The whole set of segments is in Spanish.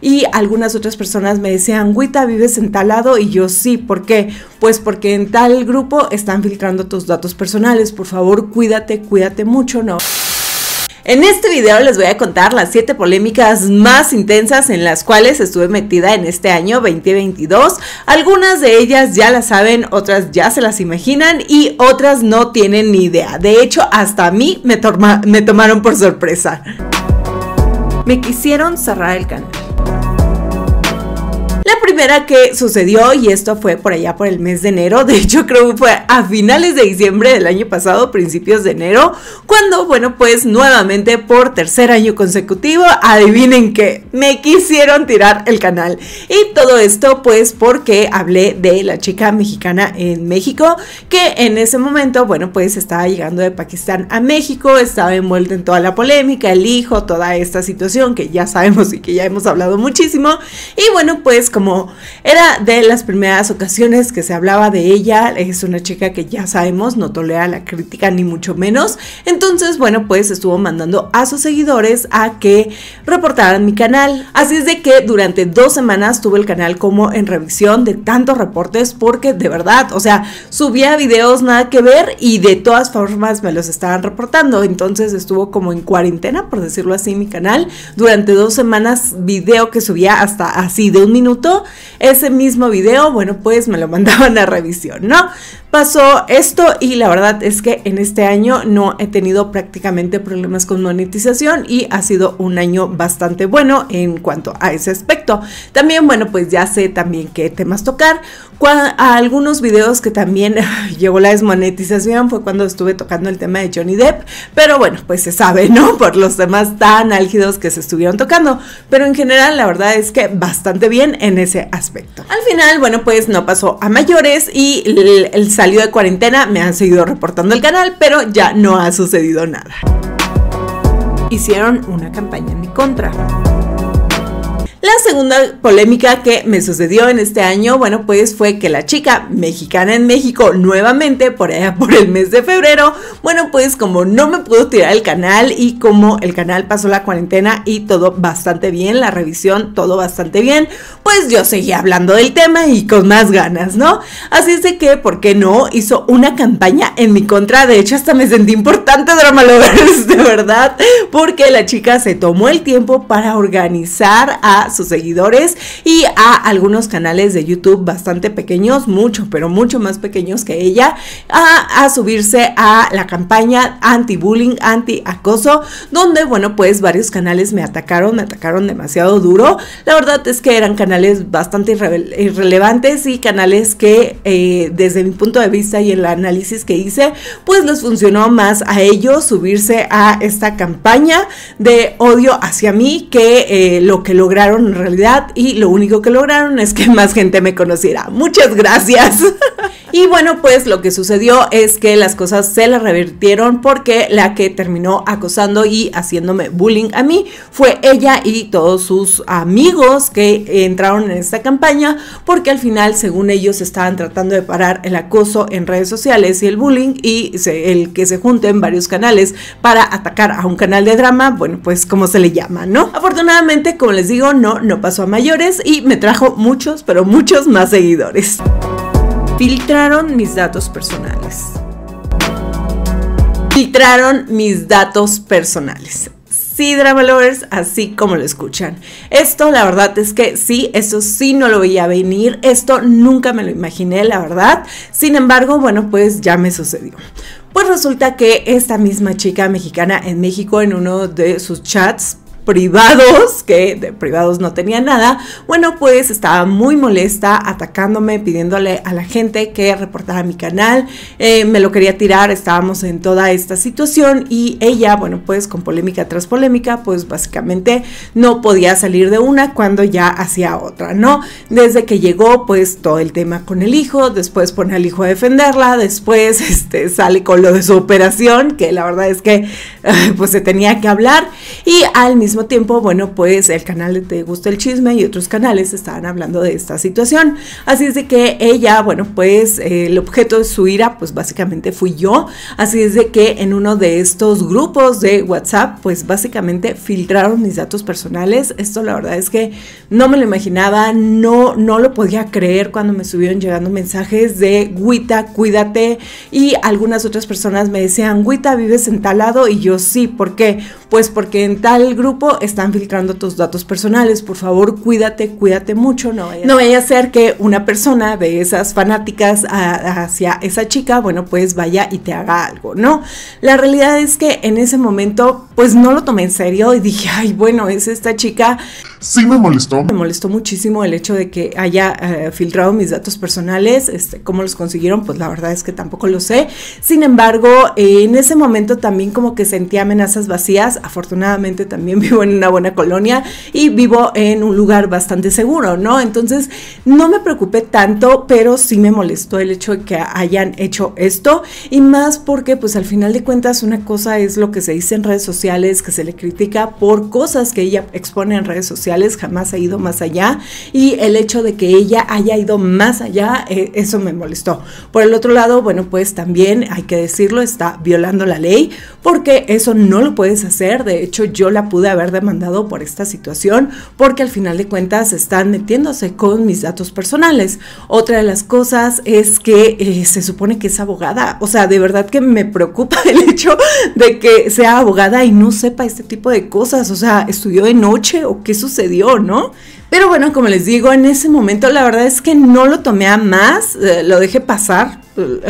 y algunas otras personas me decían, Wita, ¿vives en tal lado? Y yo sí, ¿por qué? Pues porque en tal grupo están filtrando tus datos personales, por favor cuídate, cuídate mucho, ¿no? En este video les voy a contar las 7 polémicas más intensas en las cuales estuve metida en este año 2022. Algunas de ellas ya las saben, otras ya se las imaginan y otras no tienen ni idea. De hecho, hasta a mí me, me tomaron por sorpresa. Me quisieron cerrar el canal primera que sucedió, y esto fue por allá por el mes de enero, de hecho creo que fue a finales de diciembre del año pasado, principios de enero, cuando, bueno, pues nuevamente por tercer año consecutivo, adivinen que me quisieron tirar el canal. Y todo esto pues porque hablé de la chica mexicana en México, que en ese momento, bueno, pues estaba llegando de Pakistán a México, estaba envuelta en toda la polémica, el hijo, toda esta situación que ya sabemos y que ya hemos hablado muchísimo. Y bueno, pues como era de las primeras ocasiones que se hablaba de ella, es una chica que ya sabemos no tolera la crítica ni mucho menos, entonces bueno pues estuvo mandando a sus seguidores a que reportaran mi canal, así es de que durante dos semanas tuve el canal como en revisión de tantos reportes porque de verdad, o sea, subía videos nada que ver y de todas formas me los estaban reportando, entonces estuvo como en cuarentena por decirlo así mi canal. Durante dos semanas video que subía hasta así de un minuto ese mismo video, bueno, pues me lo mandaban a revisión, ¿no? pasó esto y la verdad es que en este año no he tenido prácticamente problemas con monetización y ha sido un año bastante bueno en cuanto a ese aspecto. También, bueno, pues ya sé también qué temas tocar. A algunos videos que también llegó la desmonetización fue cuando estuve tocando el tema de Johnny Depp, pero bueno, pues se sabe, ¿no? Por los temas tan álgidos que se estuvieron tocando, pero en general la verdad es que bastante bien en ese aspecto. Al final, bueno, pues no pasó a mayores y el, el salió de cuarentena, me han seguido reportando el canal, pero ya no ha sucedido nada. Hicieron una campaña en mi contra. La segunda polémica que me sucedió en este año, bueno, pues fue que la chica mexicana en México nuevamente por allá por el mes de febrero, bueno, pues como no me pudo tirar el canal y como el canal pasó la cuarentena y todo bastante bien, la revisión todo bastante bien, pues yo seguía hablando del tema y con más ganas, ¿no? Así es de que, ¿por qué no? Hizo una campaña en mi contra, de hecho hasta me sentí importante Drama Lovers, de verdad, porque la chica se tomó el tiempo para organizar a sus seguidores y a algunos canales de YouTube bastante pequeños, mucho, pero mucho más pequeños que ella, a, subirse a la campaña anti-bullying, anti-acoso, donde, bueno, pues varios canales me atacaron, me atacaron demasiado duro. La verdad es que eran canales bastante irrelevantes y canales que eh, desde mi punto de vista y el análisis que hice, pues les funcionó más a ellos subirse a esta campaña de odio hacia mí que eh, lo que lograron en realidad y lo único que lograron es que más gente me conociera. Muchas gracias. y bueno, pues lo que sucedió es que las cosas se le revirtieron porque la que terminó acosando y haciéndome bullying a mí fue ella y todos sus amigos que entraron en esta campaña porque al final, según ellos, estaban tratando de parar el acoso en redes sociales y el bullying y el que se junten varios canales para atacar a un canal de drama, bueno, pues como se le llama, ¿no? Afortunadamente, como les digo, no no, pasó a mayores y me trajo muchos, pero muchos más seguidores. Filtraron mis datos personales. Filtraron mis datos personales. Sí, Drama Lovers, así como lo escuchan. Esto, la verdad es que sí, eso sí no lo veía venir. Esto nunca me lo imaginé, la verdad. Sin embargo, bueno, pues ya me sucedió. Pues resulta que esta misma chica mexicana en México, en uno de sus chats, privados, que de privados no tenía nada, bueno, pues estaba muy molesta, atacándome, pidiéndole a la gente que reportara mi canal, eh, me lo quería tirar, estábamos en toda esta situación y ella, bueno, pues con polémica tras polémica, pues básicamente no podía salir de una cuando ya hacía otra, ¿no? Desde que llegó, pues todo el tema con el hijo, después pone al hijo a defenderla, después este, sale con lo de su operación, que la verdad es que pues se tenía que hablar y al mismo mismo tiempo, bueno, pues el canal de Te Gusta el Chisme y otros canales estaban hablando de esta situación. Así es de que ella, bueno, pues el objeto de su ira, pues básicamente fui yo. Así es de que en uno de estos grupos de WhatsApp, pues básicamente filtraron mis datos personales. Esto la verdad es que no me lo imaginaba, no, no lo podía creer cuando me subieron llegando mensajes de Guita, cuídate. Y algunas otras personas me decían, Guita, vives en tal lado. Y yo sí, ¿por qué? Pues porque en tal grupo están filtrando tus datos personales. Por favor, cuídate, cuídate mucho. No vaya, no vaya a ser que una persona de esas fanáticas hacia esa chica, bueno, pues vaya y te haga algo, ¿no? La realidad es que en ese momento, pues no lo tomé en serio y dije, ay, bueno, es esta chica sí me molestó. Me molestó muchísimo el hecho de que haya eh, filtrado mis datos personales. Este, ¿Cómo los consiguieron? Pues la verdad es que tampoco lo sé. Sin embargo, en ese momento también como que sentía amenazas vacías. Afortunadamente también vivo en una buena colonia y vivo en un lugar bastante seguro, ¿no? Entonces no me preocupé tanto, pero sí me molestó el hecho de que hayan hecho esto y más porque pues al final de cuentas una cosa es lo que se dice en redes sociales, que se le critica por cosas que ella expone en redes sociales jamás ha ido más allá y el hecho de que ella haya ido más allá, eh, eso me molestó. Por el otro lado, bueno, pues también hay que decirlo, está violando la ley porque eso no lo puedes hacer. De hecho, yo la pude haber demandado por esta situación porque al final de cuentas están metiéndose con mis datos personales. Otra de las cosas es que eh, se supone que es abogada. O sea, de verdad que me preocupa el hecho de que sea abogada y no sepa este tipo de cosas. O sea, estudió de noche o qué sucede dio, ¿no? Pero bueno, como les digo, en ese momento la verdad es que no lo tomé a más, eh, lo dejé pasar,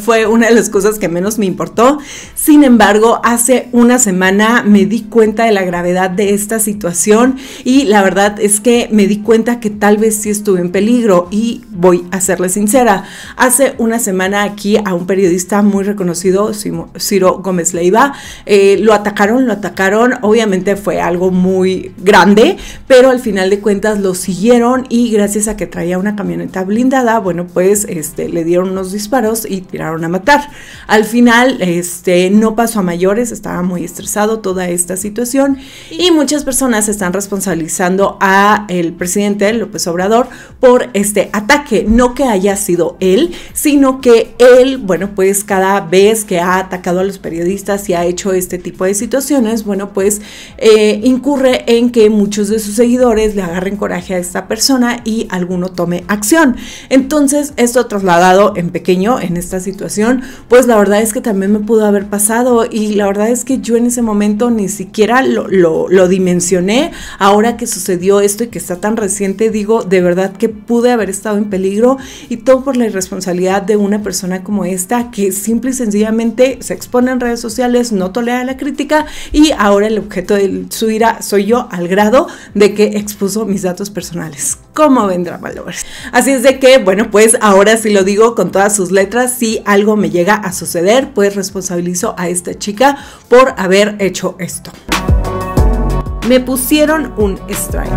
fue una de las cosas que menos me importó. Sin embargo, hace una semana me di cuenta de la gravedad de esta situación y la verdad es que me di cuenta que tal vez sí estuve en peligro y voy a serle sincera. Hace una semana aquí a un periodista muy reconocido, Ciro Gómez Leiva, eh, lo atacaron, lo atacaron, obviamente fue algo muy grande, pero al final de cuentas lo siguieron y gracias a que traía una camioneta blindada, bueno, pues este, le dieron unos disparos y tiraron a matar. Al final, este, no pasó a mayores, estaba muy estresado toda esta situación y muchas personas están responsabilizando a el presidente López Obrador por este ataque, no que haya sido él, sino que él, bueno, pues cada vez que ha atacado a los periodistas y ha hecho este tipo de situaciones, bueno, pues eh, incurre en que muchos de sus seguidores le agarren coraje a esta persona y alguno tome acción. Entonces, esto trasladado en pequeño en esta situación, pues la verdad es que también me pudo haber pasado y la verdad es que yo en ese momento ni siquiera lo, lo, dimensioné. Ahora que sucedió esto y que está tan reciente, digo, de verdad que pude haber estado en peligro y todo por la irresponsabilidad de una persona como esta que simple y sencillamente se expone en redes sociales, no tolera la crítica y ahora el objeto de su ira soy yo al grado de que expuso mis datos personales. ¿Cómo vendrá valores? Así es de que, bueno, pues ahora sí lo digo con todas sus letras, si algo me llega a suceder, pues responsabilizo a esta chica por haber hecho esto. Me pusieron un strike.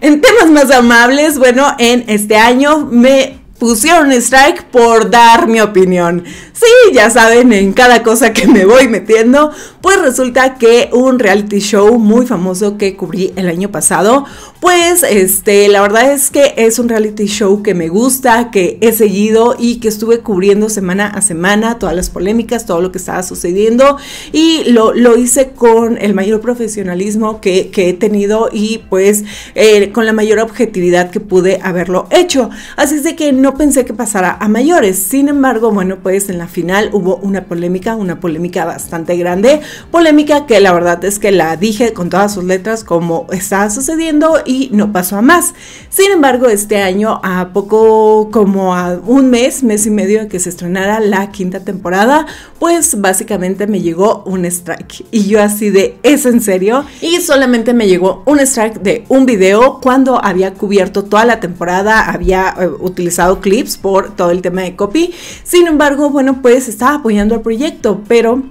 En temas más amables, bueno, en este año me pusieron strike por dar mi opinión. Sí, ya saben, en cada cosa que me voy metiendo, pues resulta que un reality show muy famoso que cubrí el año pasado, pues este, la verdad es que es un reality show que me gusta, que he seguido y que estuve cubriendo semana a semana, todas las polémicas, todo lo que estaba sucediendo y lo, lo hice con el mayor profesionalismo que, he tenido y pues eh, con la mayor objetividad que pude haberlo hecho. Así es de que no pensé que pasara a mayores. Sin embargo, bueno, pues en la final hubo una polémica, una polémica bastante grande, polémica que la verdad es que la dije con todas sus letras como estaba sucediendo y no pasó a más. Sin embargo, este año, a poco como a un mes, mes y medio de que se estrenara la quinta temporada, pues básicamente me llegó un strike. Y yo así de, ¿es en serio? Y solamente me llegó un strike de un video cuando había cubierto toda la temporada, había eh, utilizado clips por todo el tema de copy. Sin embargo, bueno, pues estaba apoyando el proyecto, pero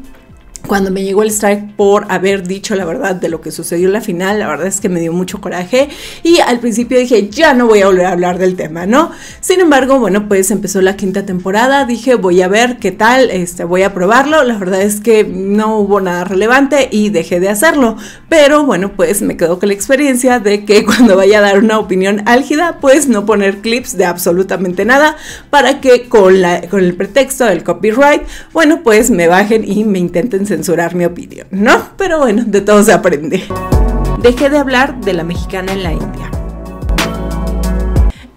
cuando me llegó el strike por haber dicho la verdad de lo que sucedió en la final, la verdad es que me dio mucho coraje y al principio dije, ya no voy a volver a hablar del tema, ¿no? Sin embargo, bueno, pues empezó la quinta temporada, dije, voy a ver qué tal, este, voy a probarlo, la verdad es que no hubo nada relevante y dejé de hacerlo, pero bueno, pues me quedó con la experiencia de que cuando vaya a dar una opinión álgida, pues no poner clips de absolutamente nada para que con, la, con el pretexto del copyright, bueno, pues me bajen y me intenten censurar mi opinión, ¿no? Pero bueno, de todo se aprende. Dejé de hablar de la mexicana en la India.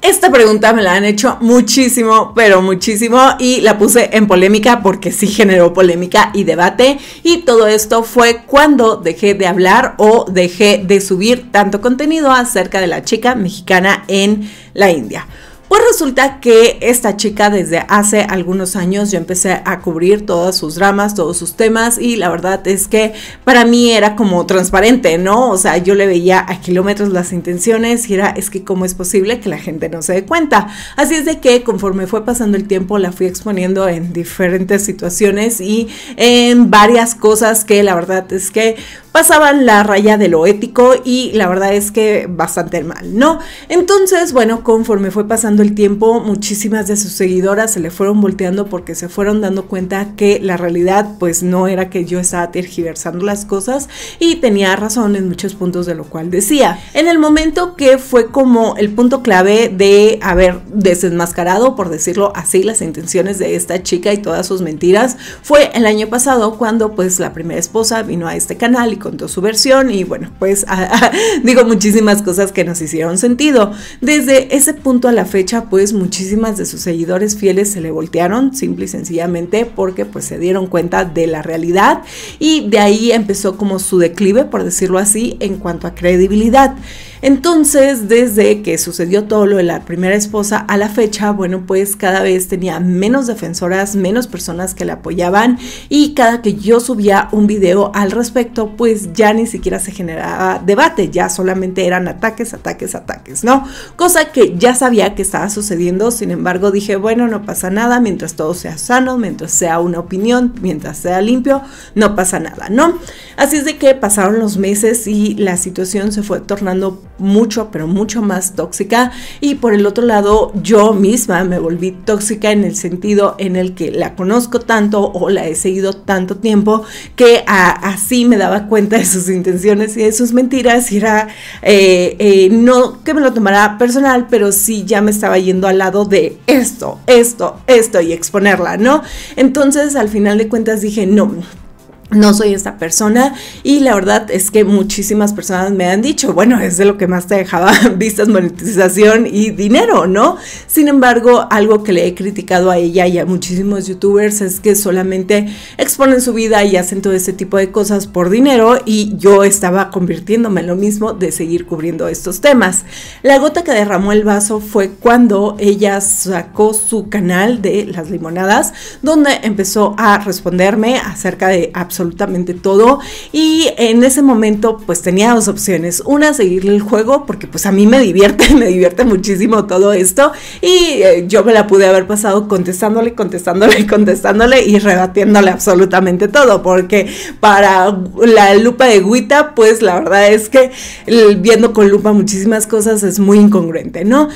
Esta pregunta me la han hecho muchísimo, pero muchísimo y la puse en polémica porque sí generó polémica y debate y todo esto fue cuando dejé de hablar o dejé de subir tanto contenido acerca de la chica mexicana en la India. Pues resulta que esta chica desde hace algunos años yo empecé a cubrir todos sus dramas, todos sus temas y la verdad es que para mí era como transparente, ¿no? O sea, yo le veía a kilómetros las intenciones y era, es que cómo es posible que la gente no se dé cuenta. Así es de que conforme fue pasando el tiempo la fui exponiendo en diferentes situaciones y en varias cosas que la verdad es que pasaban la raya de lo ético y la verdad es que bastante mal, ¿no? Entonces, bueno, conforme fue pasando el tiempo, muchísimas de sus seguidoras se le fueron volteando porque se fueron dando cuenta que la realidad pues no era que yo estaba tergiversando las cosas y tenía razón en muchos puntos de lo cual decía. En el momento que fue como el punto clave de haber desenmascarado, por decirlo así, las intenciones de esta chica y todas sus mentiras, fue el año pasado cuando pues la primera esposa vino a este canal y contó su versión y bueno, pues digo muchísimas cosas que nos hicieron sentido. Desde ese punto a la fecha, pues muchísimas de sus seguidores fieles se le voltearon, simple y sencillamente porque pues se dieron cuenta de la realidad y de ahí empezó como su declive, por decirlo así, en cuanto a credibilidad. Entonces, desde que sucedió todo lo de la primera esposa a la fecha, bueno, pues cada vez tenía menos defensoras, menos personas que le apoyaban y cada que yo subía un video al respecto, pues ya ni siquiera se generaba debate, ya solamente eran ataques, ataques, ataques, ¿no? Cosa que ya sabía que estaba sucediendo, sin embargo dije, bueno, no pasa nada, mientras todo sea sano, mientras sea una opinión, mientras sea limpio, no pasa nada, ¿no? Así es de que pasaron los meses y la situación se fue tornando mucho, pero mucho más tóxica. Y por el otro lado, yo misma me volví tóxica en el sentido en el que la conozco tanto o la he seguido tanto tiempo que así me daba cuenta de sus intenciones y de sus mentiras. Y era, eh, eh, no que me lo tomara personal, pero sí ya me estaba yendo al lado de esto, esto, esto y exponerla, ¿no? Entonces, al final de cuentas dije, no, no soy esta persona y la verdad es que muchísimas personas me han dicho, bueno, es de lo que más te dejaba vistas, monetización y dinero, ¿no? Sin embargo, algo que le he criticado a ella y a muchísimos youtubers es que solamente exponen su vida y hacen todo ese tipo de cosas por dinero y yo estaba convirtiéndome en lo mismo de seguir cubriendo estos temas. La gota que derramó el vaso fue cuando ella sacó su canal de las limonadas, donde empezó a responderme acerca de absolutamente todo y en ese momento pues tenía dos opciones. Una, seguirle el juego porque pues a mí me divierte, me divierte muchísimo todo esto y eh, yo me la pude haber pasado contestándole, contestándole, contestándole y rebatiéndole absolutamente todo porque para la lupa de Guita pues la verdad es que viendo con lupa muchísimas cosas es muy incongruente, ¿no?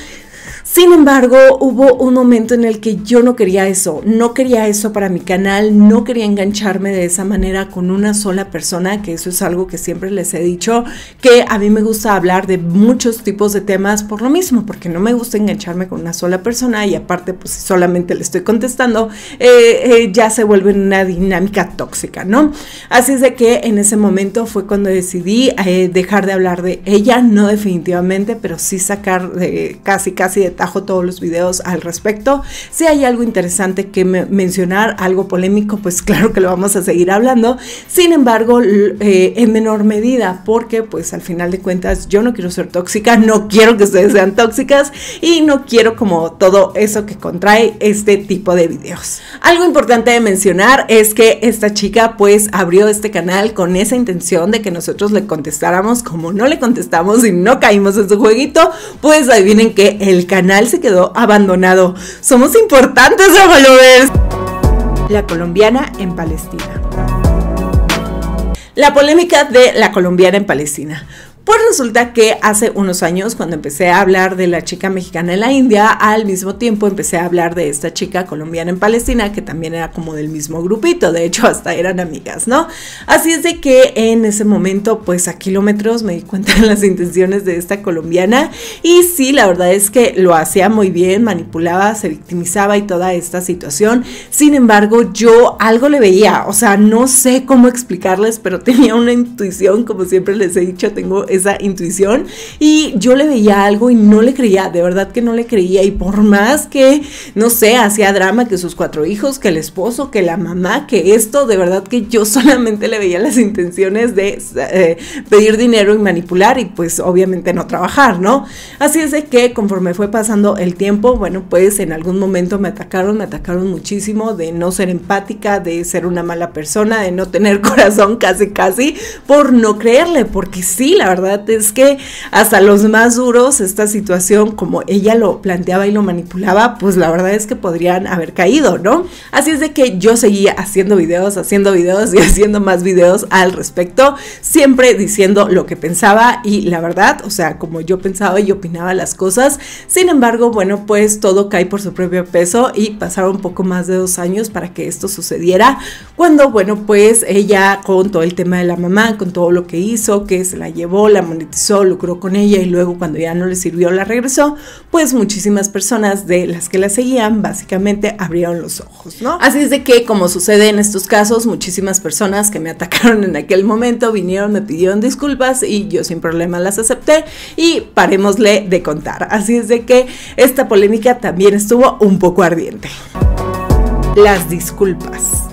Sin embargo, hubo un momento en el que yo no quería eso, no quería eso para mi canal, no quería engancharme de esa manera con una sola persona, que eso es algo que siempre les he dicho, que a mí me gusta hablar de muchos tipos de temas por lo mismo, porque no me gusta engancharme con una sola persona y aparte, pues si solamente le estoy contestando, eh, eh, ya se vuelve una dinámica tóxica, ¿no? Así es de que en ese momento fue cuando decidí eh, dejar de hablar de ella, no definitivamente, pero sí sacar de casi, casi de todos los videos al respecto. Si hay algo interesante que mencionar, algo polémico, pues claro que lo vamos a seguir hablando. Sin embargo, eh, en menor medida, porque pues al final de cuentas yo no quiero ser tóxica, no quiero que ustedes sean tóxicas y no quiero como todo eso que contrae este tipo de videos. Algo importante de mencionar es que esta chica pues abrió este canal con esa intención de que nosotros le contestáramos como no le contestamos y no caímos en su jueguito, pues adivinen que el canal se quedó abandonado. Somos importantes, Romalovers. La colombiana en Palestina. La polémica de la colombiana en Palestina. Pues resulta que hace unos años, cuando empecé a hablar de la chica mexicana en la India, al mismo tiempo empecé a hablar de esta chica colombiana en Palestina, que también era como del mismo grupito, de hecho hasta eran amigas, ¿no? Así es de que en ese momento, pues a kilómetros me di cuenta de las intenciones de esta colombiana y sí, la verdad es que lo hacía muy bien, manipulaba, se victimizaba y toda esta situación. Sin embargo, yo algo le veía, o sea, no sé cómo explicarles, pero tenía una intuición, como siempre les he dicho, tengo esa intuición y yo le veía algo y no le creía, de verdad que no le creía y por más que, no sé, hacía drama que sus cuatro hijos, que el esposo, que la mamá, que esto, de verdad que yo solamente le veía las intenciones de eh, pedir dinero y manipular y pues obviamente no trabajar, ¿no? Así es de que conforme fue pasando el tiempo, bueno, pues en algún momento me atacaron, me atacaron muchísimo de no ser empática, de ser una mala persona, de no tener corazón casi casi, por no creerle, porque sí, la verdad es que hasta los más duros, esta situación, como ella lo planteaba y lo manipulaba, pues la verdad es que podrían haber caído, ¿no? Así es de que yo seguía haciendo videos, haciendo videos y haciendo más videos al respecto, siempre diciendo lo que pensaba y la verdad, o sea, como yo pensaba y opinaba las cosas. Sin embargo, bueno, pues todo cae por su propio peso y pasaron poco más de dos años para que esto sucediera, cuando, bueno, pues ella con todo el tema de la mamá, con todo lo que hizo, que se la llevó, la monetizó, lucró con ella y luego cuando ya no le sirvió la regresó, pues muchísimas personas de las que la seguían básicamente abrieron los ojos, ¿no? Así es de que como sucede en estos casos, muchísimas personas que me atacaron en aquel momento vinieron, me pidieron disculpas y yo sin problema las acepté y parémosle de contar. Así es de que esta polémica también estuvo un poco ardiente. Las disculpas.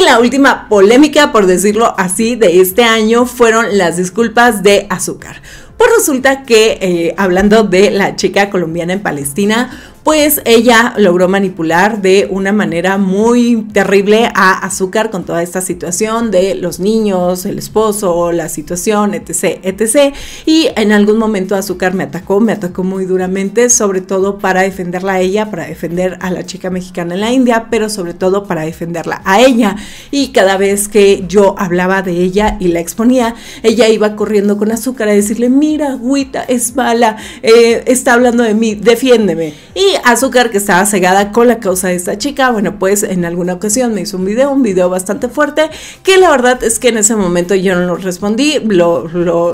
Y la última polémica, por decirlo así, de este año fueron las disculpas de azúcar. Pues resulta que, eh, hablando de la chica colombiana en Palestina, pues ella logró manipular de una manera muy terrible a Azúcar con toda esta situación de los niños, el esposo, la situación, etc, etc. Y en algún momento Azúcar me atacó, me atacó muy duramente, sobre todo para defenderla a ella, para defender a la chica mexicana en la India, pero sobre todo para defenderla a ella. Y cada vez que yo hablaba de ella y la exponía, ella iba corriendo con Azúcar a decirle, mira, agüita, es mala, eh, está hablando de mí, defiéndeme. Y Azúcar, que estaba cegada con la causa de esta chica, bueno, pues en alguna ocasión me hizo un video, un video bastante fuerte, que la verdad es que en ese momento yo no lo respondí, lo,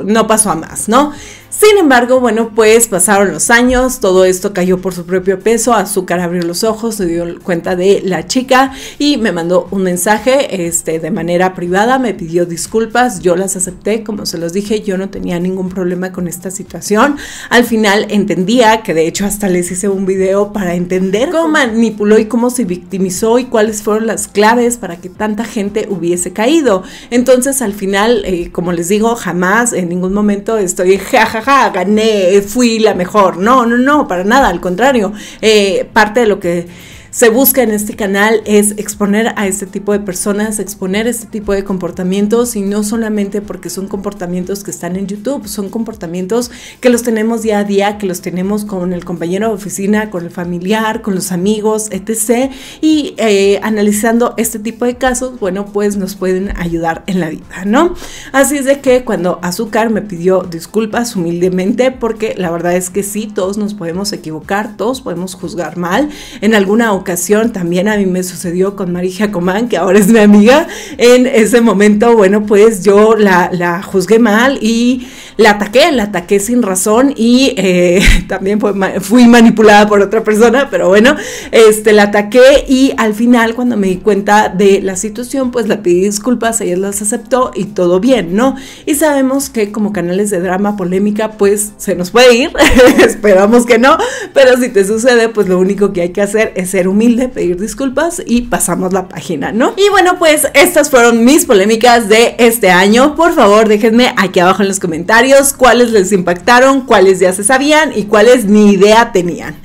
no pasó a más, ¿no? Sin embargo, bueno, pues pasaron los años, todo esto cayó por su propio peso, Azúcar abrió los ojos, se dio cuenta de la chica y me mandó un mensaje este, de manera privada, me pidió disculpas, yo las acepté, como se los dije, yo no tenía ningún problema con esta situación. Al final entendía que de hecho hasta les hice un video para entender cómo manipuló y cómo se victimizó y cuáles fueron las claves para que tanta gente hubiese caído. Entonces al final, eh, como les digo, jamás en ningún momento estoy gané, fui la mejor. No, no, no, para nada, al contrario. Eh, parte de lo que se busca en este canal es exponer a este tipo de personas, exponer este tipo de comportamientos y no solamente porque son comportamientos que están en YouTube, son comportamientos que los tenemos día a día, que los tenemos con el compañero de oficina, con el familiar, con los amigos, etc. Y eh, analizando este tipo de casos, bueno, pues nos pueden ayudar en la vida, ¿no? Así es de que cuando Azúcar me pidió disculpas humildemente, porque la verdad es que sí, todos nos podemos equivocar, todos podemos juzgar mal en alguna ocasión también a mí me sucedió con Marija Comán, que ahora es mi amiga. En ese momento, bueno, pues yo la, la juzgué mal y la ataqué, la ataqué sin razón y eh, también fui manipulada por otra persona, pero bueno, este, la ataqué y al final cuando me di cuenta de la situación, pues la pedí disculpas, ella las aceptó y todo bien, ¿no? Y sabemos que como canales de drama, polémica, pues se nos puede ir, esperamos que no, pero si te sucede, pues lo único que hay que hacer es ser humilde, pedir disculpas y pasamos la página, ¿no? Y bueno, pues estas fueron mis polémicas de este año. Por favor, déjenme aquí abajo en los cuáles les impactaron, cuáles ya se sabían y cuáles ni idea tenían.